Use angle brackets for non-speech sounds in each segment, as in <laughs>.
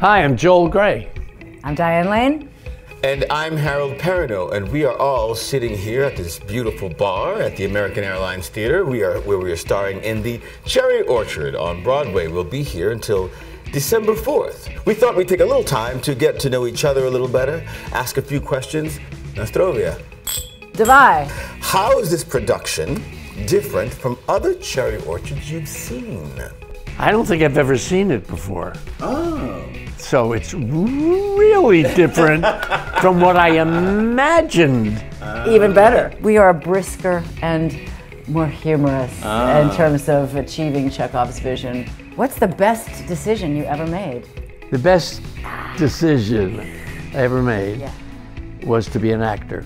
Hi, I'm Joel Grey. I'm Diane Lane. And I'm Harold Perrineau, and we are all sitting here at this beautiful bar at the American Airlines Theater. We are where we are starring in the Cherry Orchard on Broadway. We'll be here until December 4th. We thought we'd take a little time to get to know each other a little better, ask a few questions. Nostrovia. Divide. How is this production different from other cherry orchards you've seen? I don't think I've ever seen it before. Oh. So it's really different from what I imagined. Oh. Even better. We are brisker and more humorous ah. in terms of achieving Chekhov's vision. What's the best decision you ever made? The best ah. decision I ever made Yeah. was to be an actor.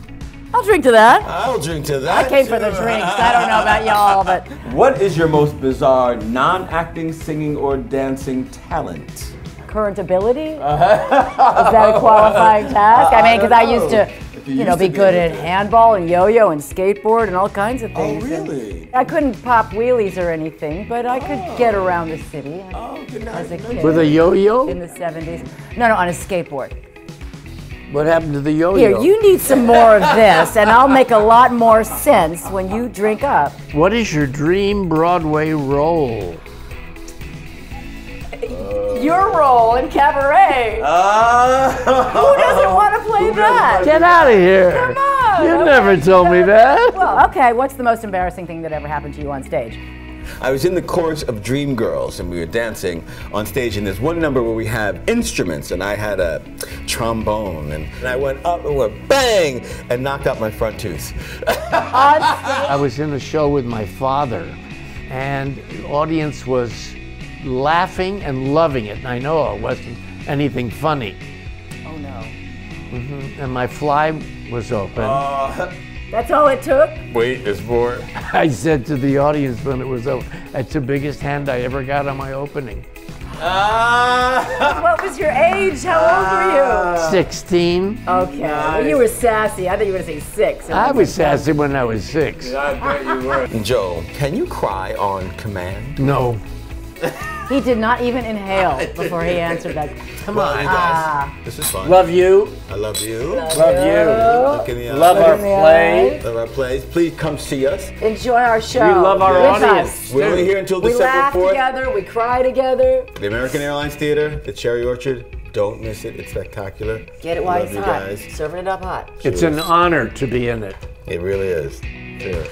I'll drink to that. I'll drink to that. I came for the drinks. I don't know about <laughs> y'all, but What is your most bizarre non-acting, singing, or dancing talent? current ability? <laughs> Uh-huh. Is that a qualifying <laughs> task? I mean, because I used to, you you know, be good at handball and yo-yo and skateboard and all kinds of Oh, things. And really? I couldn't pop wheelies or anything, but I could oh. get around the city Oh, as a kid. With a yo-yo? in the 70s. No, no, on a skateboard. What happened to the yo-yo? Here, you need some more of this, and I'll make a lot more sense when you drink up. What is your dream Broadway role? Your role in cabaret. Ah. <laughs> Who doesn't <laughs> want to play that? Get out of here! Come on, You okay. never told me that. Well, okay, what's the most embarrassing thing that ever happened to you on stage? I was in the chorus of Dreamgirls and we were dancing on stage and there's one number where we have instruments and I had a trombone and, and I went up and went bang and knocked out my front tooth. <laughs> I was in a show with my father, and the audience was laughing and loving it. And I know it wasn't anything funny. Oh no. Mm-hmm. And my fly was open. Uh, That's all it took? Wait, there's more. <laughs> I said to the audience when it was over, "That's the biggest hand I ever got on my opening." <laughs> Ah. What was your age? How old were you? 16. you? Okay. Well, you were sassy. I thought you were going to say six. I was sassy when I was six. I bet you were. Joe, can you cry on command? No. He did not even inhale <laughs> before he answered that. Come on, guys. Ah. This is fun. Love you. I love you. Love you. Look in the eye. Love our in play. Love our plays. Please come see us. Enjoy our show. We love our with audience. us. We're only here until We December laugh 4th. together. We cry together. The American Airlines Theater, the Cherry Orchard. Don't miss it. It's spectacular. Get it while it's hot. guys. Serving it up hot. It's an honor to be in it. It really is. Cheers.